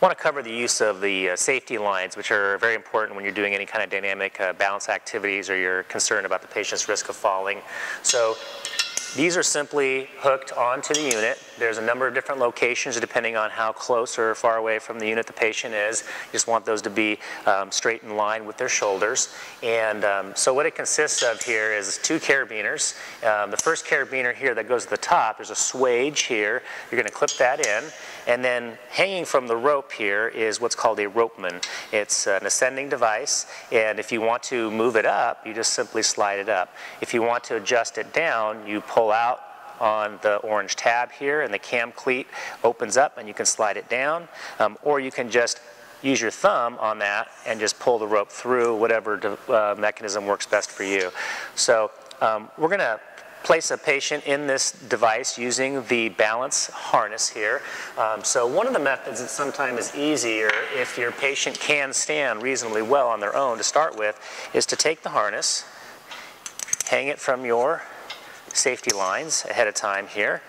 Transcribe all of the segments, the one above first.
Want to cover the use of the uh, safety lines, which are very important when you're doing any kind of dynamic uh, balance activities or you're concerned about the patient's risk of falling. So these are simply hooked onto the unit. There's a number of different locations depending on how close or far away from the unit the patient is. You just want those to be um, straight in line with their shoulders. And um, so what it consists of here is two carabiners. Um, the first carabiner here that goes to the top, there's a swage here. You're going to clip that in. And then hanging from the rope here is what's called a ropeman. It's an ascending device, and if you want to move it up, you just simply slide it up. If you want to adjust it down, you pull out on the orange tab here, and the cam cleat opens up, and you can slide it down, um, or you can just use your thumb on that and just pull the rope through whatever uh, mechanism works best for you. So um, we're going to place a patient in this device using the balance harness here. Um, so one of the methods that sometimes is easier if your patient can stand reasonably well on their own to start with is to take the harness, hang it from your safety lines ahead of time here,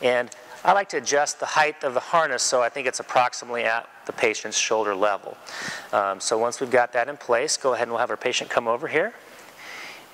and I like to adjust the height of the harness so I think it's approximately at the patient's shoulder level. Um, so once we've got that in place, go ahead and we'll have our patient come over here.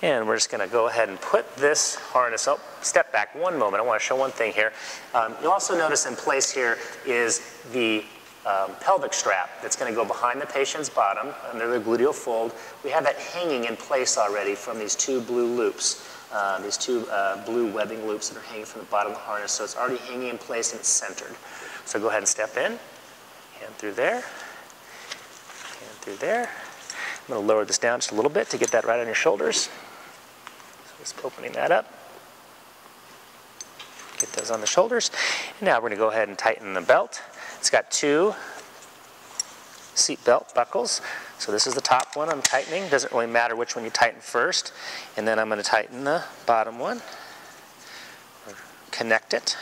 And we're just going to go ahead and put this harness, oh, step back one moment. I want to show one thing here. Um, you'll also notice in place here is the um, pelvic strap that's going to go behind the patient's bottom under the gluteal fold. We have that hanging in place already from these two blue loops, uh, these two uh, blue webbing loops that are hanging from the bottom of the harness. So it's already hanging in place and it's centered. So go ahead and step in, hand through there, hand through there. I'm going to lower this down just a little bit to get that right on your shoulders. So Just opening that up. Get those on the shoulders. And now we're going to go ahead and tighten the belt. It's got two seat belt buckles. So this is the top one I'm tightening. Doesn't really matter which one you tighten first. And then I'm going to tighten the bottom one. Connect it.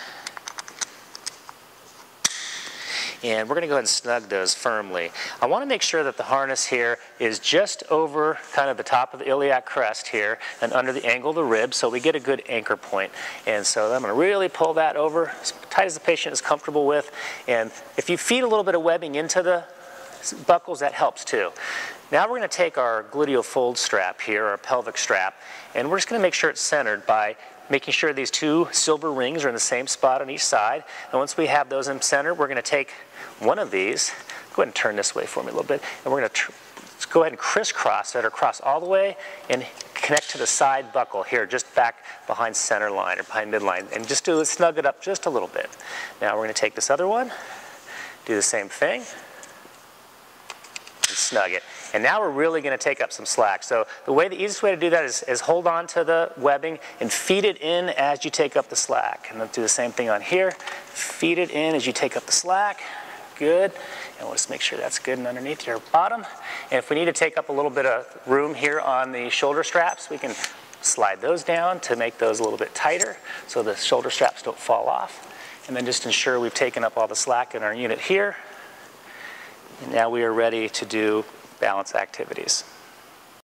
and we're going to go ahead and snug those firmly. I want to make sure that the harness here is just over kind of the top of the iliac crest here and under the angle of the rib so we get a good anchor point. And so I'm going to really pull that over as tight as the patient is comfortable with. And if you feed a little bit of webbing into the buckles, that helps too. Now we're going to take our gluteal fold strap here, our pelvic strap, and we're just going to make sure it's centered by making sure these two silver rings are in the same spot on each side. And once we have those in center, we're going to take one of these, go ahead and turn this way for me a little bit, and we're going to go ahead and crisscross it or cross all the way and connect to the side buckle here, just back behind center line or behind midline, and just do snug it up just a little bit. Now we're going to take this other one, do the same thing, snug it. And now we're really going to take up some slack. So the way, the easiest way to do that is, is hold on to the webbing and feed it in as you take up the slack. And then do the same thing on here. Feed it in as you take up the slack. Good. And we'll just make sure that's good and underneath your bottom. And if we need to take up a little bit of room here on the shoulder straps, we can slide those down to make those a little bit tighter so the shoulder straps don't fall off. And then just ensure we've taken up all the slack in our unit here. And now we are ready to do balance activities.